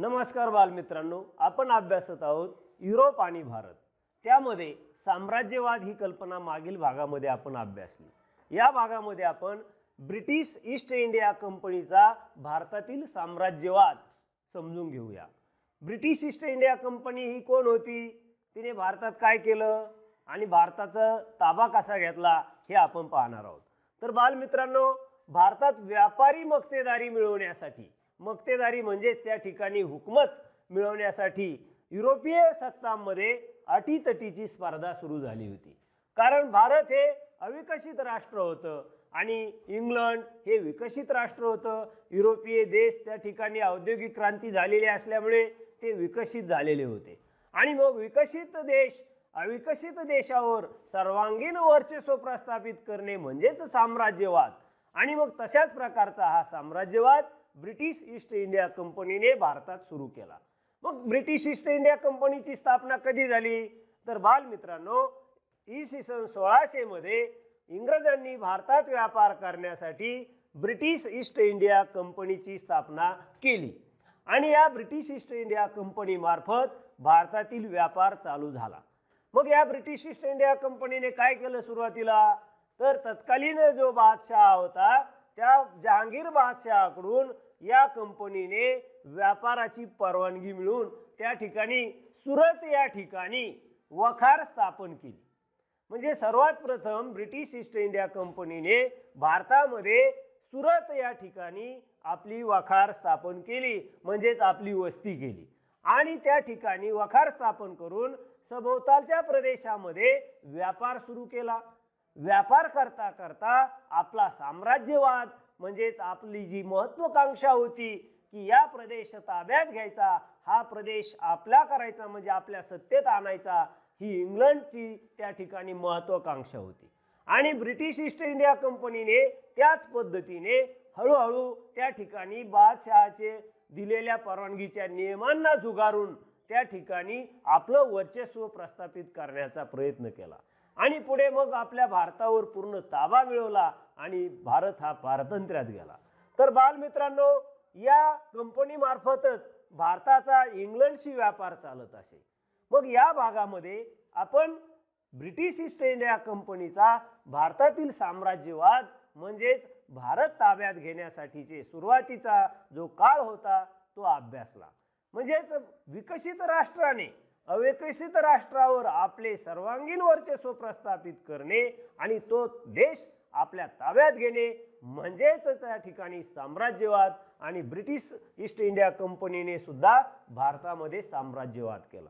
नमस्कार बालमित्रांनो आपण अभ्यासत आहोत युरोप आणि भारत. त्यामध्ये साम्राज्यवाद ही कल्पना मागील भागामध्ये आपण अभ्यासली. या भागामध्ये आपण ब्रिटिश ईस्ट इंडिया कंपनीचा भारतातील साम्राज्यवाद समजून घेऊया. ब्रिटिश ईस्ट इंडिया कंपनी ही कोण होती? तिने भारतात काय केलं? आणि भारताचा ताबा कसा घेतला? हे आपण पाहणार आहोत. तर बालमित्रांनो भारतात व्यापारी मक्तेदारी मिळवण्यासाठी मक्तेदारी म्हणजेच त्या ठिकाणी हुकमत मिळवण्यासाठी युरोपीय सत्तांमध्ये अटीतटीची स्पर्धा सुरू झाली होती. कारण भारत हे अविकसित राष्ट्र होतं आणि इंग्लंड हे विकसित राष्ट्र होतं. युरोपीय देश त्या ठिकाणी औद्योगिक क्रांती झालेली असल्यामुळे ते विकसित झालेले होते. आणि मग विकसित देश अविकसित देशावर सर्वांगीण वर्चस्व प्रस्थापित करणे म्हणजेच साम्राज्यवाद. आणि मग तशाच प्रकारचा हा साम्राज्यवाद ब्रिटिश ईस्ट इंडिया कंपनीने भारतात सुरू केला. मग ब्रिटिश ईस्ट इंडिया कंपनीची स्थापना कधी झाली? तर बाल मित्रांनो इसवी सन सोळाशेमध्ये इंग्रजांनी भारतात व्यापार करण्यासाठी ब्रिटिश ईस्ट इंडिया कंपनीची स्थापना केली. आणि या ब्रिटिश ईस्ट इंडिया कंपनीमार्फत भारतातील व्यापार चालू झाला. मग या ब्रिटिश ईस्ट इंडिया कंपनीने काय केलं सुरुवातीला? तर तत्कालीन जो बादशाह होता त्या जहांगीर बादशहाकडून या कंपनीने व्यापाराची परवानगी मिळून त्या ठिकाणी सुरत या ठिकाणी वखार स्थापन केली. म्हणजे सर्वात प्रथम ब्रिटिश ईस्ट इंडिया कंपनीने भारतामध्ये सुरत या ठिकाणी आपली वखार स्थापन केली म्हणजेच आपली वस्ती केली. आणि त्या ठिकाणी वखार स्थापन करून सभोवतालच्या प्रदेशामध्ये व्यापार सुरू केला. व्यापार करता करता आपला साम्राज्यवाद म्हणजेच आपली जी महत्वाकांक्षा होती की या प्रदेश ताब्यात घ्यायचा हा प्रदेश आपला करायचा म्हणजे आपल्या सत्तेत आणायचा ही इंग्लंडची त्या ठिकाणी महत्वाकांक्षा होती. आणि ब्रिटिश ईस्ट इंडिया कंपनीने त्याच पद्धतीने हळूहळू त्या ठिकाणी बादशहाचे दिलेल्या परवानगीच्या नियमांना झुगारून त्या ठिकाणी आपलं वर्चस्व प्रस्थापित करण्याचा प्रयत्न केला. आणि पुढे मग आपल्या भारतावर पूर्ण ताबा मिळवला आणि भारत हा पारतंत्र्यात गेला. तर बालमित्रांनो या कंपनीमार्फतच भारताचा इंग्लंडशी व्यापार चालत असे. मग या भागामध्ये आपण ब्रिटिश ईस्ट इंडिया कंपनीचा भारतातील साम्राज्यवाद म्हणजेच भारत ताब्यात घेण्यासाठीचे सुरुवातीचा जो काळ होता तो अभ्यासला. म्हणजेच विकसित राष्ट्राने अविकसित राष्ट्रावर आपले सर्वांगीण वर्चस्व प्रस्थापित करणे आणि तो देश आपल्या ताब्यात घेणे म्हणजेच त्या ठिकाणी साम्राज्यवाद आणि ब्रिटिश ईस्ट इंडिया कंपनीने सुद्धा भारतामध्ये साम्राज्यवाद केला.